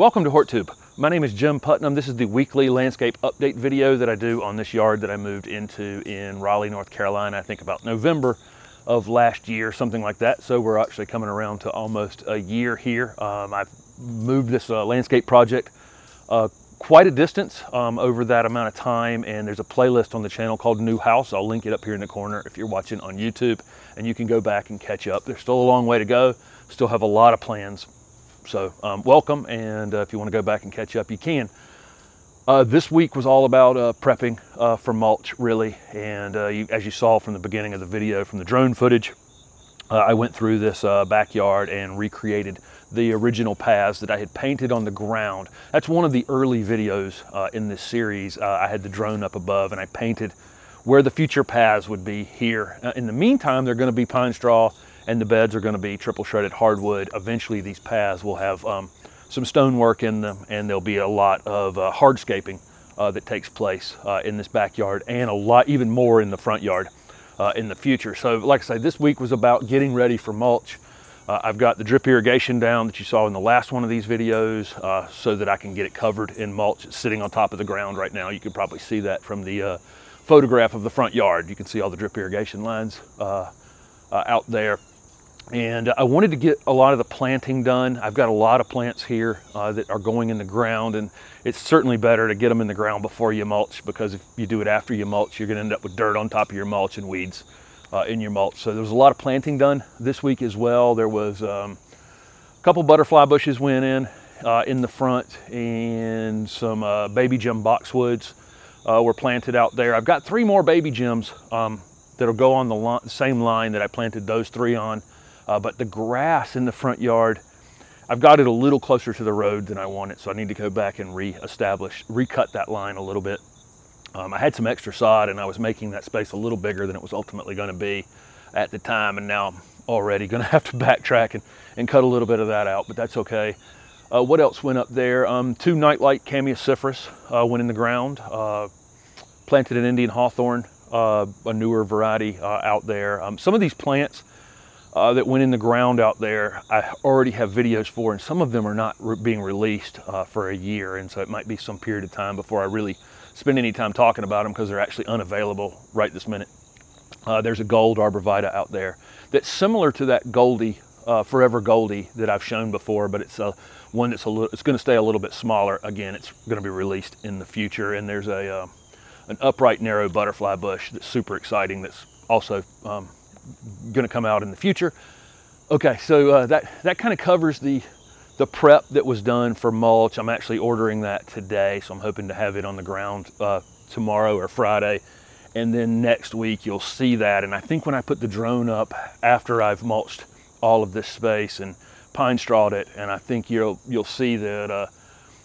Welcome to HortTube. My name is Jim Putnam. This is the weekly landscape update video that I do on this yard that I moved into in Raleigh, North Carolina, I think about November of last year, something like that. So we're actually coming around to almost a year here. Um, I've moved this uh, landscape project uh, quite a distance um, over that amount of time and there's a playlist on the channel called New House. I'll link it up here in the corner if you're watching on YouTube and you can go back and catch up. There's still a long way to go. Still have a lot of plans so um, welcome, and uh, if you want to go back and catch up, you can. Uh, this week was all about uh, prepping uh, for mulch, really, and uh, you, as you saw from the beginning of the video, from the drone footage, uh, I went through this backyard and recreated the original paths that I had painted on the ground. That's one of the early videos in this series. I had the drone up above and I painted where the future paths would be here. in the meantime, they're going to be pine straw and the beds are going to be triple shredded hardwood. Eventually these paths will have um, some stonework in them and there'll be a lot of uh, hardscaping uh, that takes place uh, in this backyard and a lot even more in the front yard uh, in the future. So like I say, this week was about getting ready for mulch. Uh, I've got the drip irrigation down that you saw in the last one of these videos uh, so that I can get it covered in mulch. It's sitting on top of the ground right now. You can probably see that from the photograph of the front yard. You can see all the drip irrigation lines out there and I wanted to get a lot of the planting done. I've got a lot of plants here uh, that are going in the ground and it's certainly better to get them in the ground before you mulch because if you do it after you mulch, you're gonna end up with dirt on top of your mulch and weeds uh, in your mulch. So there was a lot of planting done this week as well. There was um, a couple butterfly bushes went in uh, in the front and some uh, baby gem boxwoods uh, were planted out there. I've got three more baby gems um, that'll go on the same line that I planted those three on. Uh, but the grass in the front yard, I've got it a little closer to the road than I want it. So I need to go back and re-establish, recut that line a little bit. Um, I had some extra sod and I was making that space a little bigger than it was ultimately gonna be at the time. And now I'm already gonna have to backtrack and, and cut a little bit of that out, but that's okay. Uh, what else went up there? Um, two nightlight chamaecyparis uh, went in the ground. Uh, planted an Indian hawthorn, uh, a newer variety uh, out there. Um, some of these plants uh, that went in the ground out there, I already have videos for, and some of them are not re being released uh, for a year, and so it might be some period of time before I really spend any time talking about them because they're actually unavailable right this minute. Uh, there's a gold arborvitae out there that's similar to that Goldie, uh, Forever Goldie that I've shown before, but it's a one that's a little, it's going to stay a little bit smaller. Again, it's going to be released in the future, and there's a uh, an upright narrow butterfly bush that's super exciting. That's also um, going to come out in the future. Okay, so uh, that, that kind of covers the, the prep that was done for mulch. I'm actually ordering that today, so I'm hoping to have it on the ground uh, tomorrow or Friday. And then next week you'll see that. And I think when I put the drone up after I've mulched all of this space and pine strawed it, and I think you'll you'll see that uh,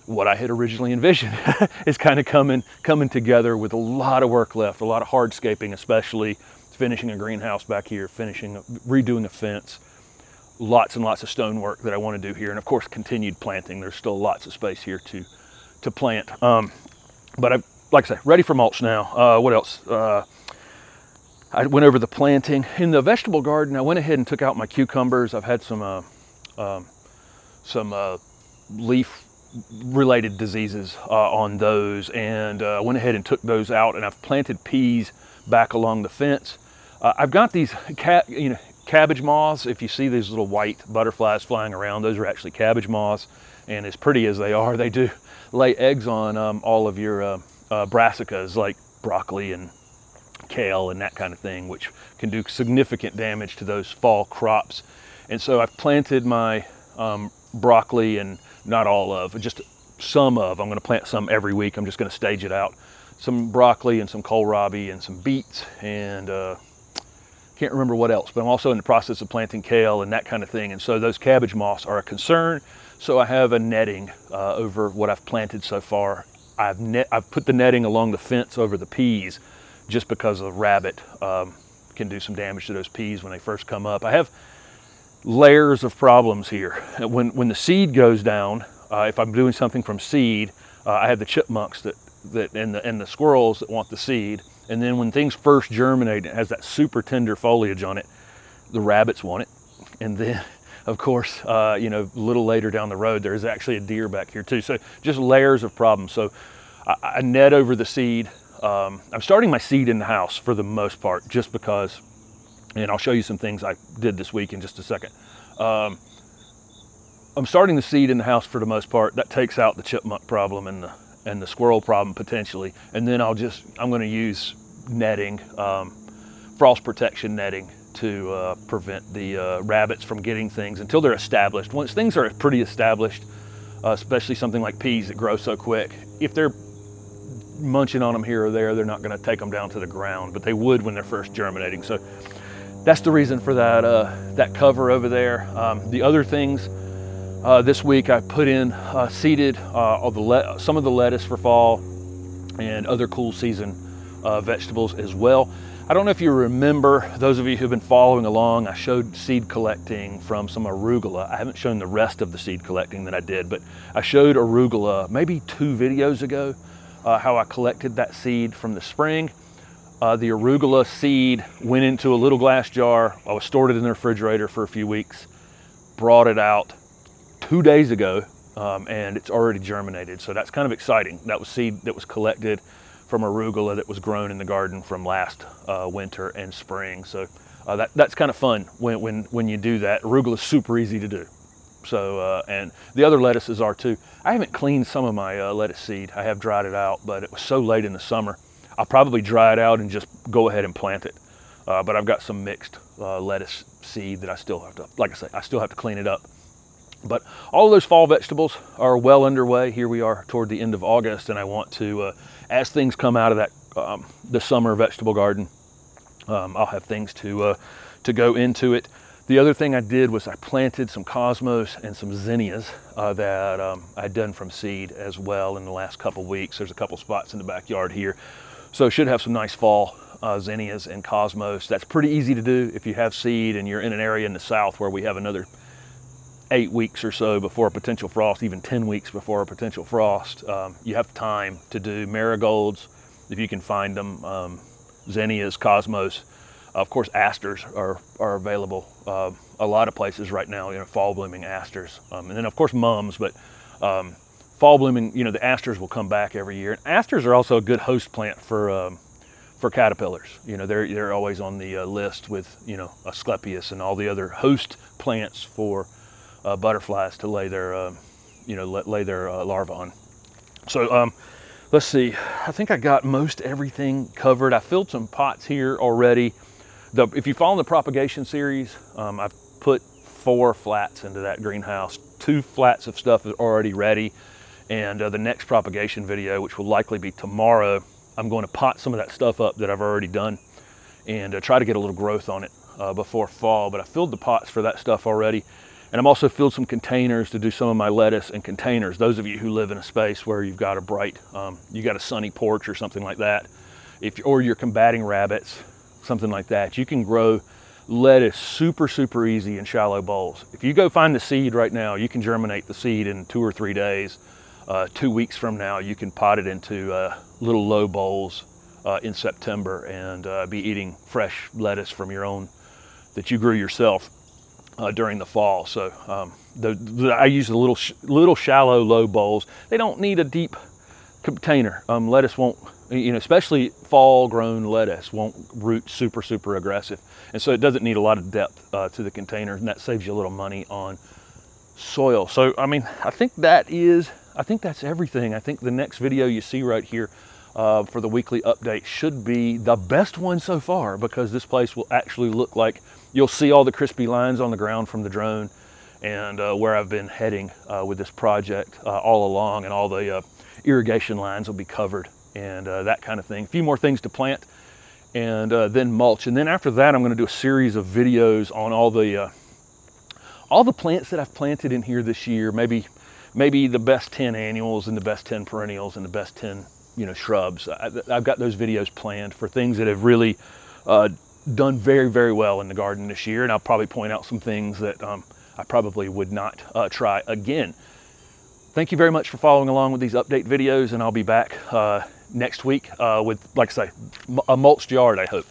what I had originally envisioned is kind of coming coming together with a lot of work left, a lot of hardscaping, especially finishing a greenhouse back here, finishing, redoing a fence, lots and lots of stonework that I want to do here. And of course, continued planting. There's still lots of space here to, to plant. Um, but I, like I say, ready for mulch now. Uh, what else? Uh, I went over the planting. In the vegetable garden, I went ahead and took out my cucumbers. I've had some, uh, um, some uh, leaf related diseases uh, on those and I uh, went ahead and took those out and I've planted peas back along the fence. Uh, I've got these you know, cabbage moths. If you see these little white butterflies flying around, those are actually cabbage moths. And as pretty as they are, they do lay eggs on um, all of your uh, uh, brassicas like broccoli and kale and that kind of thing, which can do significant damage to those fall crops. And so I've planted my um, broccoli and not all of, just some of. I'm going to plant some every week. I'm just going to stage it out. Some broccoli and some kohlrabi and some beets and uh, can't remember what else, but I'm also in the process of planting kale and that kind of thing. And so those cabbage moths are a concern. So I have a netting uh, over what I've planted so far. I've, net, I've put the netting along the fence over the peas just because a rabbit um, can do some damage to those peas when they first come up. I have layers of problems here. When, when the seed goes down, uh, if I'm doing something from seed, uh, I have the chipmunks that, that and, the, and the squirrels that want the seed. And then when things first germinate, it has that super tender foliage on it, the rabbits want it. And then of course, uh, you know, a little later down the road, there's actually a deer back here too. So just layers of problems. So I, I net over the seed. Um, I'm starting my seed in the house for the most part, just because, and I'll show you some things I did this week in just a second. Um, I'm starting the seed in the house for the most part. That takes out the chipmunk problem and the and the squirrel problem potentially. And then I'll just I'm going to use netting, um, frost protection netting to uh, prevent the uh, rabbits from getting things until they're established. Once things are pretty established, uh, especially something like peas that grow so quick, if they're munching on them here or there, they're not going to take them down to the ground, but they would when they're first germinating. So that's the reason for that uh, that cover over there. Um, the other things uh, this week I put in uh, seeded uh, some of the lettuce for fall and other cool season uh, vegetables as well. I don't know if you remember, those of you who've been following along, I showed seed collecting from some arugula. I haven't shown the rest of the seed collecting that I did, but I showed arugula maybe two videos ago, uh, how I collected that seed from the spring. Uh, the arugula seed went into a little glass jar. I was stored it in the refrigerator for a few weeks, brought it out, two days ago um, and it's already germinated. So that's kind of exciting. That was seed that was collected from arugula that was grown in the garden from last uh, winter and spring. So uh, that, that's kind of fun when, when, when you do that. Arugula is super easy to do. So, uh, and the other lettuces are too. I haven't cleaned some of my uh, lettuce seed. I have dried it out, but it was so late in the summer. I'll probably dry it out and just go ahead and plant it. Uh, but I've got some mixed uh, lettuce seed that I still have to, like I say, I still have to clean it up. But all of those fall vegetables are well underway. Here we are toward the end of August, and I want to, uh, as things come out of that um, the summer vegetable garden, um, I'll have things to uh, to go into it. The other thing I did was I planted some cosmos and some zinnias uh, that um, I'd done from seed as well in the last couple weeks. There's a couple spots in the backyard here, so should have some nice fall uh, zinnias and cosmos. That's pretty easy to do if you have seed and you're in an area in the south where we have another eight weeks or so before a potential frost, even 10 weeks before a potential frost, um, you have time to do marigolds, if you can find them, um, zinnias, cosmos. Of course, asters are, are available uh, a lot of places right now, you know, fall blooming asters. Um, and then, of course, mums, but um, fall blooming, you know, the asters will come back every year. And asters are also a good host plant for, um, for caterpillars. You know, they're, they're always on the uh, list with, you know, Asclepias and all the other host plants for uh, butterflies to lay their, uh, you know, lay their uh, larvae on. So um, let's see, I think I got most everything covered. I filled some pots here already. The, if you follow the propagation series, um, I've put four flats into that greenhouse. Two flats of stuff is already ready. And uh, the next propagation video, which will likely be tomorrow, I'm going to pot some of that stuff up that I've already done and uh, try to get a little growth on it uh, before fall. But I filled the pots for that stuff already. And I'm also filled some containers to do some of my lettuce and containers. Those of you who live in a space where you've got a bright, um, you got a sunny porch or something like that, if or you're combating rabbits, something like that, you can grow lettuce super, super easy in shallow bowls. If you go find the seed right now, you can germinate the seed in two or three days. Uh, two weeks from now, you can pot it into uh, little low bowls uh, in September and uh, be eating fresh lettuce from your own that you grew yourself uh, during the fall. So um, the, the, I use the little, sh little shallow, low bowls. They don't need a deep container. Um, lettuce won't, you know, especially fall grown lettuce won't root super, super aggressive. And so it doesn't need a lot of depth uh, to the container and that saves you a little money on soil. So, I mean, I think that is, I think that's everything. I think the next video you see right here uh, for the weekly update should be the best one so far because this place will actually look like you'll see all the crispy lines on the ground from the drone and uh, where I've been heading uh, with this project uh, all along and all the uh, irrigation lines will be covered and uh, that kind of thing. A few more things to plant and then mulch. And then after that, I'm gonna do a series of videos on all the all the plants that I've planted in here this year, maybe maybe the best 10 annuals and the best 10 perennials and the best 10 you know, shrubs. I, have got those videos planned for things that have really uh, done very, very well in the garden this year. And I'll probably point out some things that um, I probably would not uh, try again. Thank you very much for following along with these update videos and I'll be back uh, next week uh, with, like I say, a mulched yard, I hope.